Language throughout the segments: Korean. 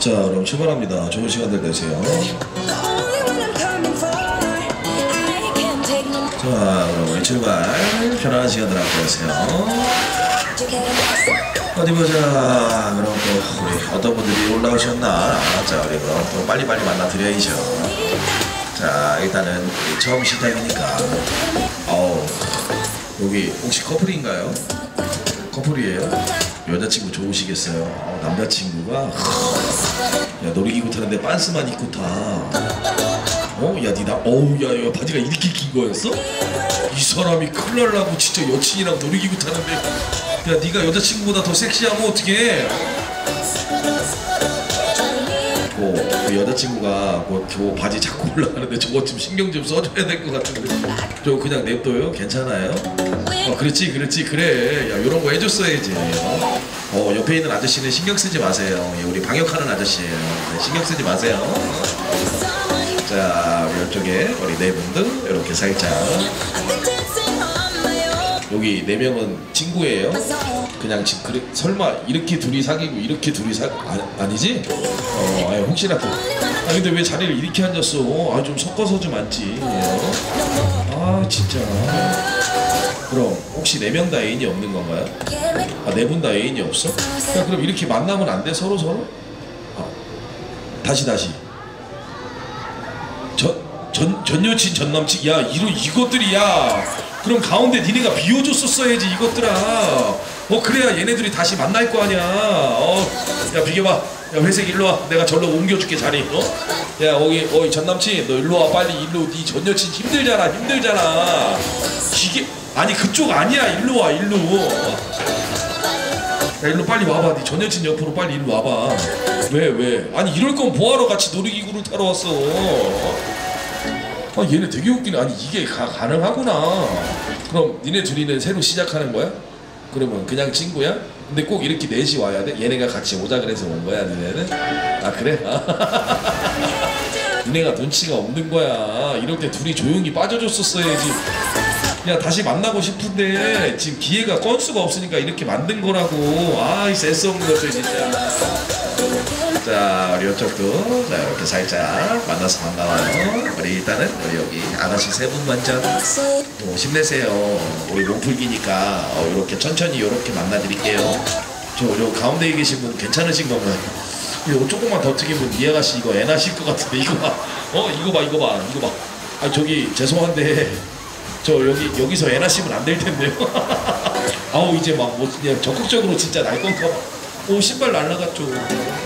자 그럼 출발합니다 좋은 시간들 되세요. 자 그럼 출발 편안한 시간들 get it. 어디 보자 그럼 또 우리 어떤 분들이 올라오셨나 자 우리 그럼 또 빨리빨리 만나드려야죠 자 일단은 처음 시타임이니까 어우 여기 혹시 커플인가요? 커플이에요? 여자친구 좋으시겠어요? 어, 남자친구가 야 놀이기구 타는데 빤스만 입고 타 어? 야 니나 어우 야, 야 바지가 이렇게 긴 거였어? 이 사람이 큰일 날라고 진짜 여친이랑 놀이기구 타는데 야 니가 여자친구보다 더 섹시하면 어떡해 그, 그 여자친구가 그, 그 바지 자꾸 올라가는데 저거 좀 신경 좀 써줘야 될 것 같은데 저 그냥 냅둬요? 괜찮아요? 어 그렇지 그렇지 그래 야 요런 거 해줬어야지 어? 어, 옆에 있는 아저씨는 신경 쓰지 마세요. 예, 우리 방역하는 아저씨예요. 네, 신경 쓰지 마세요. 자 이쪽에 우리 네 분들 이렇게 살짝. 여기 네 명은 친구예요. 그냥 지금 그래, 설마 이렇게 둘이 사귀고 이렇게 둘이 사 아, 아니지? 어 아니 혹시라도 아 근데 왜 자리를 이렇게 앉았어? 아 좀 섞어서 좀 앉지. 아 진짜 그럼 혹시 네 명 다 애인이 없는 건가요? 아 네 분 다 애인이 없어? 야 그럼 이렇게 만나면 안 돼? 서로 서로? 아, 다시 다시. 전, 전, 전 여친 전 남친? 야 이런 이것들이 야. 그럼 가운데 니네가 비워줬었어야지 이것들아. 어 그래야 얘네들이 다시 만날 거 아니야. 어 야 비켜봐. 야 회색 일로 와. 내가 절로 옮겨줄게 자리. 어 야 거기 어이 전 남친 너 일로 와. 빨리 일로. 니전 여친 힘들잖아 힘들잖아. 이게 아니 그쪽 아니야 일로 와 일로 야 일로 빨리 와봐 네 전 여친 옆으로 빨리 일로 와봐 왜 왜? 아니 이럴 건 뭐하러 같이 놀이기구를 타러 왔어 아 얘네 되게 웃기네 아니 이게 가, 가능하구나 그럼 니네 둘이는 새로 시작하는 거야? 그러면 그냥 친구야? 근데 꼭 이렇게 넷이 와야 돼? 얘네가 같이 오자 그래서 온 거야 니네는? 아 그래? 니네가 눈치가 없는 거야 이럴 때 둘이 조용히 빠져줬었어야지 야 다시 만나고 싶은데 지금 기회가 건수가 없으니까 이렇게 만든 거라고. 아이 센스 없는 것들 진짜 자 우리 이쪽도. 자 이렇게 살짝 만나서 반가워요. 우리 일단은 우리 여기 아가씨 세 분 먼저 어, 힘내세요. 우리 몸풀기니까 어, 이렇게 천천히 이렇게 만나드릴게요. 저요 가운데 계신 분 괜찮으신 건가요? 이거 조금만 더 튀기면 이 아가씨 이거 애 나실 것 같은데 이거 봐. 어 이거 봐 이거 봐 이거 봐. 아 저기 죄송한데 저 여기 여기서 애 나시면 안 될 텐데요. 아우 이제 막뭐 적극적으로 진짜 날 건가 봐. 오 신발 날라갔죠.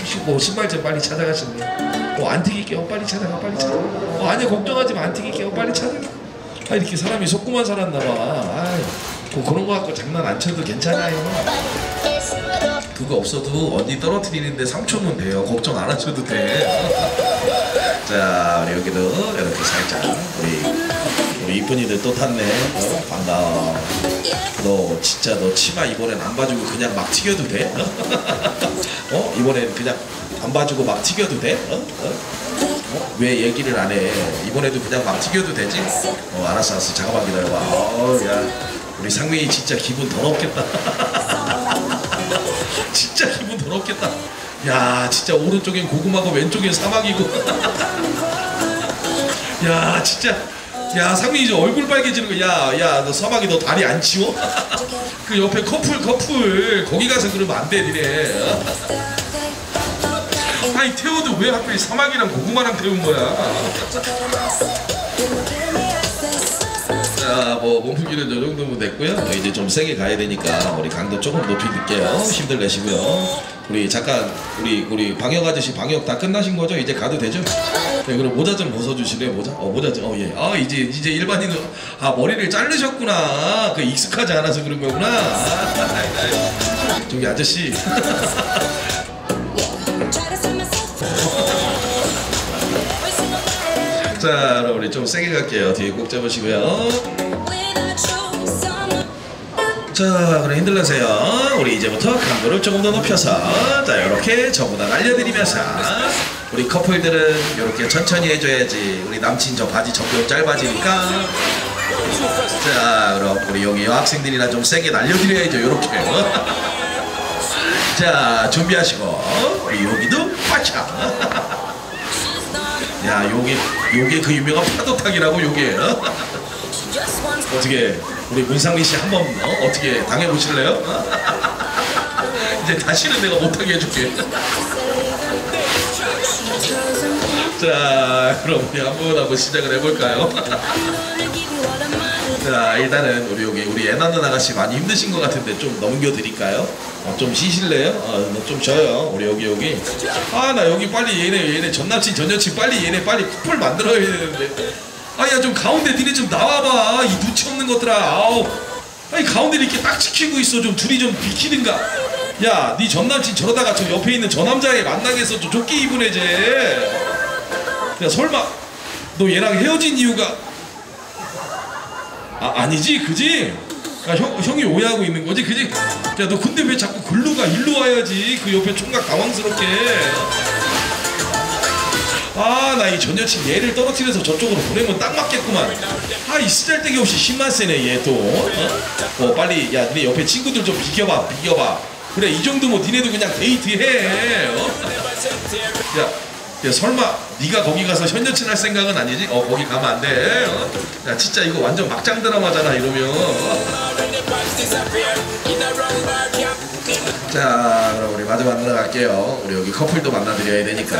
시- 뭐 신발 좀 빨리 찾아가시네. 어안 튀길게요. 빨리 찾아가 빨리 찾아. 어 아니 걱정하지 마 안 튀길게요. 빨리 찾아가. 아 이렇게 사람이 속구만 살았나 봐. 아뭐 그런 거 갖고 장난 안 쳐도 괜찮아요. 그거 없어도 언니 떨어뜨리는데 3초면 돼요. 걱정 안 하셔도 돼. 자, 우리 여기도 이렇게 살짝 우리 이쁜이들 또 탔네. 어, 반가워. 너 진짜 너 치마 이번엔 안 봐주고 그냥 막 튀겨도 돼? 어? 이번엔 그냥 안 봐주고 막 튀겨도 돼? 어? 어? 어? 왜 얘기를 안 해? 이번에도 그냥 막 튀겨도 되지? 어, 알았어, 알았어. 잠깐만 기다려봐. 어, 야, 우리 상민이 진짜 기분 더럽겠다. 진짜 기분 더럽겠다. 야, 진짜 오른쪽엔 고구마고 왼쪽엔 사막이고. 야, 진짜. 야, 상민이 이제 얼굴 빨개지는 거. 야, 야, 너 사막이 너 다리 안 치워? 그 옆에 커플 커플 거기 가서 그러면 안 돼, 니네. 어? 아니 태워도 왜 하필 사막이랑 고구마랑 태운 거야? 자, 뭐 몸풀기는 저 정도면 됐고요. 뭐 이제 좀 세게 가야 되니까 우리 강도 조금 높이 넣게요. 힘들 내시고요. 우리 잠깐 우리 우리 방역 아저씨 방역 다 끝나신 거죠? 이제 가도 되죠? 네, 그럼 모자 좀 벗어주실래요? 모자? 어 모자 좀. 어 예. 아 이제 이제 일반인은 아 머리를 자르셨구나. 그 익숙하지 않아서 그런 거구나. 아, 저기 아저씨. 자, 그럼 우리 좀 세게 갈게요. 뒤에 꼭 잡으시고요. 자, 그럼 흔들라세요. 우리 이제부터 강도를 조금 더 높여서 자, 이렇게 저보다 날려드리면서 우리 커플들은 이렇게 천천히 해줘야지. 우리 남친 저 바지 점점 짧아지니까. 자, 그럼 우리 여기 여학생들이나 좀 세게 날려드려야죠. 이렇게. 자 준비하시고 우리 여기도 빠차. 야 요게 요게 그 유명한 파도타기라고 요게 어떻게 우리 문상민 씨 한번 어? 떻게 당해 보실래요? 이제 다시는 내가 못하게 해줄게. 자 그럼 우리 한번 한번 시작을 해볼까요? 자 일단은 우리 여기 우리 애나는 아가씨 많이 힘드신 것 같은데 좀 넘겨드릴까요? 어, 좀 쉬실래요? 어, 좀 쉬어요 우리 여기 여기 아 나 여기 빨리 얘네 얘네 전 남친 전 여친 빨리 얘네 빨리 커플 만들어야 되는데 아야 좀 가운데 니네 좀 나와봐. 이 눈치 없는 것들아. 아우. 아니 가운데 이렇게 딱 지키고 있어. 좀 둘이 좀 비키든가. 야 네 전남친 저러다가 저 옆에 있는 저 남자애 만나게 해서 좀 조끼 입은 애제. 야 설마. 너 얘랑 헤어진 이유가. 아 아니지 그지? 야, 형, 형이 오해하고 있는 거지 그지? 야 너 근데 왜 자꾸 글로 가 일로 와야지? 그 옆에 총각 당황스럽게 아 나 이 전 여친 얘를 떨어뜨려서 저쪽으로 보내면 딱 맞겠구만 아이 쓰잘데기 없이 힘만 세네 얘또 어? 어 빨리 야 니네 옆에 친구들 좀 비켜봐 비켜봐 그래 이 정도면 니네도 그냥 데이트해 어? 야, 야 설마 네가 거기 가서 현 여친 할 생각은 아니지? 어 거기 가면 안 돼. 어? 야 진짜 이거 완전 막장 드라마잖아 이러면. 어? 자 그럼 우리 마저 만나러 갈게요. 우리 여기 커플도 만나드려야 되니까.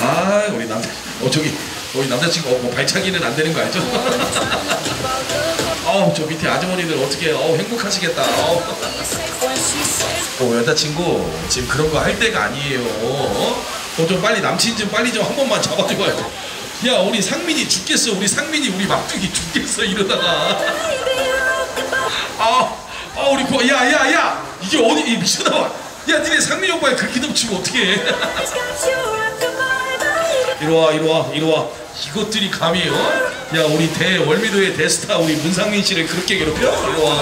아 우리 남자 어 저기 우리 남자친구 어, 뭐 발차기는 안 되는 거 알죠? 어우 저 밑에 아주머니들 어떻게 어 행복하시겠다. 어. 어, 여자친구 지금 그런 거 할 때가 아니에요. 어? 어, 좀 빨리 남친 좀 빨리 좀 한 번만 잡아줘봐요. 야 우리 상민이 죽겠어. 우리 상민이 우리 막둥이 죽겠어 이러다가. 아, 아 우리 고, 야야 야 이게 어디 이 미쳤나봐. 야 니네 상민이 오빠야 그렇게 덮치면 어떡해. got you rockabye, 이리 와 이리 와 이리 와. 이것들이 어? 야 우리 대 월미도의 대스타 우리 문상민 씨를 그렇게 괴롭혀? 이리 와.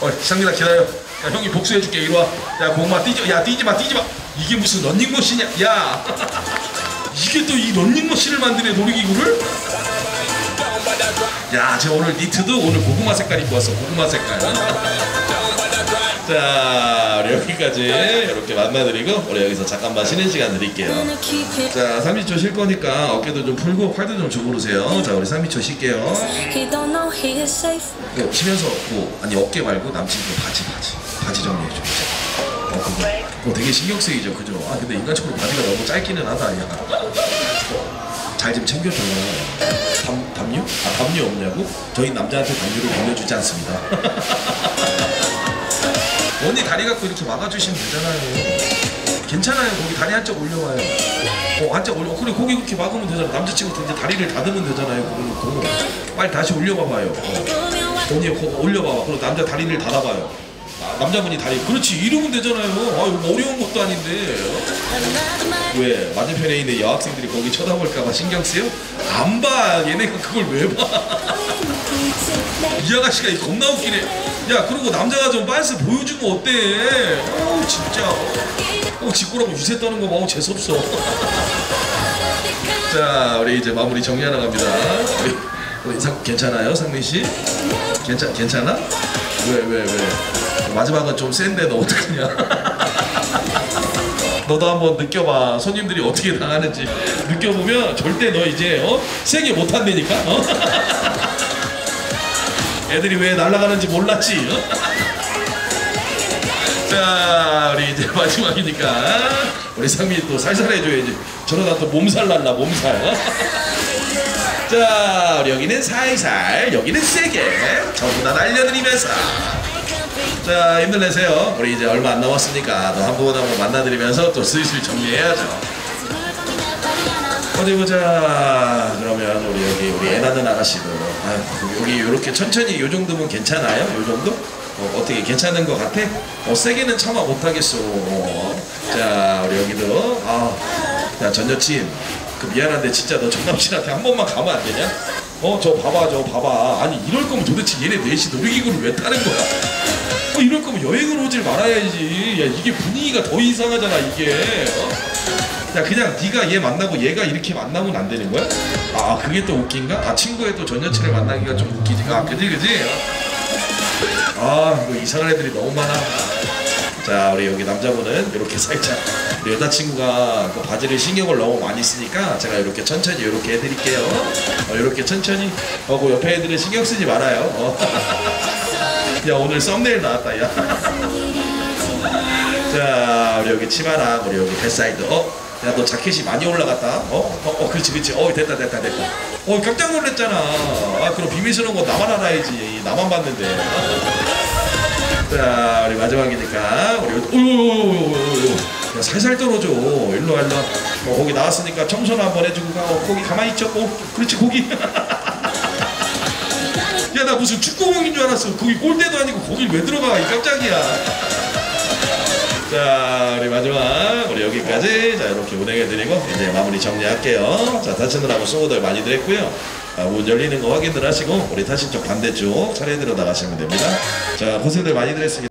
어 상민아 기다려. 야 형이 복수해줄게 이리 와. 야 고마 뛰지 야 뛰지 마 뛰지 마. 이게 무슨 런닝머신이야? 야 이게 또 이 런닝머신을 만드네 놀이기구를? 야, 저 오늘 니트도 오늘 고구마 색깔 입고 왔어. 고구마 색깔. 자, 우리 여기까지 이렇게 만나드리고 우리 여기서 잠깐만 쉬는 시간 드릴게요. 자, 3미초 쉴 거니까 어깨도 좀 풀고 팔도 좀 주무르세요. 자, 우리 3미초 쉴게요. 이거 쉬면서 뭐 아니 어깨 말고 남친 그 바지 바지 바지 정리해 줘. 어, 그거, 그거 되게 신경 쓰이죠, 그죠? 아, 근데 인간적으로 바지가 너무 짧기는 하다, 야. 잘 좀 챙겨줘. 담, 담요? 아, 담요 없냐고? 저희 남자한테 담요를 빌려주지 않습니다. 언니 다리 갖고 이렇게 막아주시면 되잖아요. 괜찮아요. 거기 다리 한쪽 올려봐요. 어, 한쪽 올려. 그래, 거기 그렇게 막으면 되잖아. 남자친구도 이제 다리를 닫으면 되잖아요. 그거 놓고. 빨리 다시 올려봐봐요. 어. 언니 올려봐봐. 그리고 남자 다리를 닫아봐요. 아, 남자분이 다리. 그렇지. 이러면 되잖아요. 아, 이거 어려운 것도 아닌데. man. 왜 맞은편에 있는 여학생들이 거기 쳐다볼까봐 신경 쓰여? 안 봐. 얘네가 그걸 왜 봐? 이 아가씨가 이 겁나 웃기네. 야, 그리고 남자가 좀 빤스 보여주면 어때? 어우, 진짜. 어, 짓고라고 유세 떠는 거 봐. 어, 재수없어. 자, 우리 이제 마무리 정리하러 갑니다. 우리, 우리 상, 괜찮아요, 상민 씨? 괜찮, 괜찮아? 왜, 왜, 왜? 마지막은 좀 센데 너 어떡하냐? 너도 한번 느껴봐. 손님들이 어떻게 당하는지 느껴보면 절대 너 이제 어? 세게 못한다니까. 어? 애들이 왜 날아가는지 몰랐지. 어? 자, 우리 이제 마지막이니까 우리 상민이 또 살살 해줘야지. 저러다 또 몸살 날라 몸살. 어? 자, 우리 여기는 살살, 여기는 세게 전부 다 날려드리면서. 자, 힘들 내세요. 우리 이제 얼마 안 남았으니까 또한분한분 만나드리면서 또 슬슬 정리해야죠. 어디 보자. 그러면 우리 여기 우리 애 낳는 아가씨도 아, 여기 이렇게 천천히 요 정도면 괜찮아요? 요 정도? 어, 어떻게 괜찮은 것 같아? 어, 세게는 참아 못하겠어. 어. 자, 우리 여기도 아, 야, 전 여친. 그 미안한데 진짜 너 전 남친한테 한 번만 가면 안 되냐? 어, 저 봐봐, 저 봐봐. 아니 이럴 거면 도대체 얘네 넷이 놀이기구를 왜 타는 거야? 어, 이럴 거면 여행을 오질 말아야지. 야, 이게 분위기가 더 이상하잖아, 이게. 어? 야 그냥 네가 얘 만나고 얘가 이렇게 만나면 안 되는 거야? 아 그게 또 웃긴가? 아 친구의 또 전 여친을 만나기가 좀 웃기지 아 그지 그지? 아 이거 이상한 애들이 너무 많아 자 우리 여기 남자분은 이렇게 살짝 우리 여자친구가 그 바지를 신경을 너무 많이 쓰니까 제가 이렇게 천천히 이렇게 해드릴게요 어, 이렇게 천천히 어, 그 옆에 애들은 신경 쓰지 말아요 어. 야 오늘 썸네일 나왔다 야. 자 우리 여기 치마랑 우리 여기 뱃사이드. 어? 야 너 자켓이 많이 올라갔다. 어? 어, 어 그렇지 그렇지. 어 됐다 됐다 됐다. 어 깜짝 놀랐잖아. 아 그럼 비밀스러운 거 나만 알아야지. 나만 봤는데. 자 우리 마지막이니까. 우리 오오오오오오 야 살살 떨어져. 일로 와 일로 와. 어, 거기 나왔으니까 청소나 한번 해주고 가. 어, 거기 가만히 있죠. 어 그렇지 거기. 야 나 무슨 축구공인 줄 알았어. 거기 골대도 아니고 거길 왜 들어가? 이 깜짝이야. 자 우리 마지막. 우리 여기까지. 자 이렇게 운행해드리고 이제 마무리 정리할게요. 자 타시느라고 수고들 많이 드렸고요. 아, 문 열리는 거 확인을 하시고 우리 타신 쪽 반대쪽 차례대로 나가시면 됩니다. 자 고생들 많이 드렸습니다